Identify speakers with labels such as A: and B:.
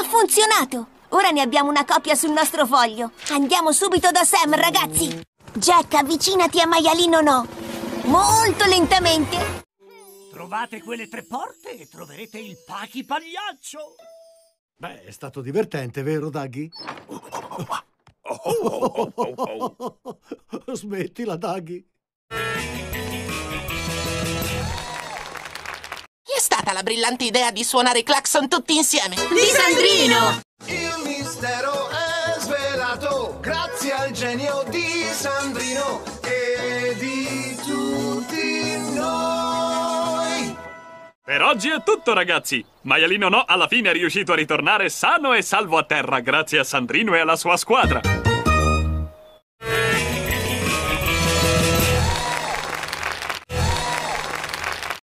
A: Ha funzionato! Ora ne abbiamo una coppia sul nostro foglio. Andiamo subito da Sam, ragazzi! Jack, avvicinati a Maialino No. Molto lentamente.
B: Trovate quelle tre porte e troverete il Pachi Pagliaccio.
C: Beh, è stato divertente, vero, Daggy? Smettila, Daggy.
D: Stata la brillante idea di suonare i clacson tutti insieme?
A: Lisandrino!
E: Il mistero è svelato grazie al genio di Sandrino e di tutti noi.
F: Per oggi è tutto, ragazzi! Maialino No alla fine è riuscito a ritornare sano e salvo a terra grazie a Sandrino e alla sua squadra.